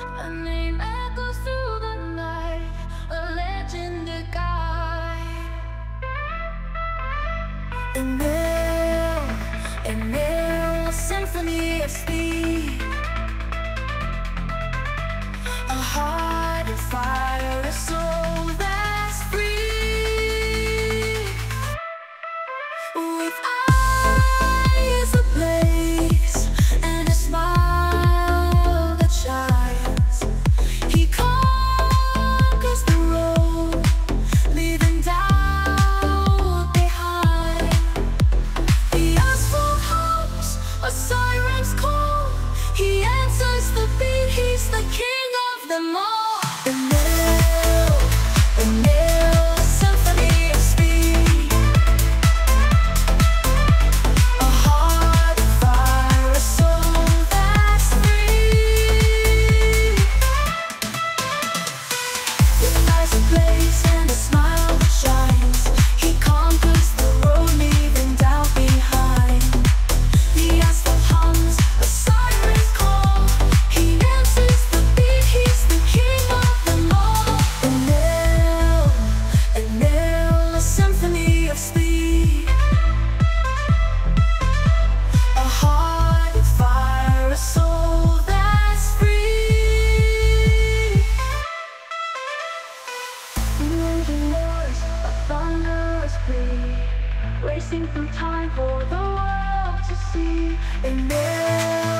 A name echoes through the night, a legend, a. A a a symphony of speed. Call. He answers the beat, he's the king of them all. Emil, Emil, symphony of speed. A heart of fire, a soul that's free. And a smile racing through time for the world to see. Emil, Emil,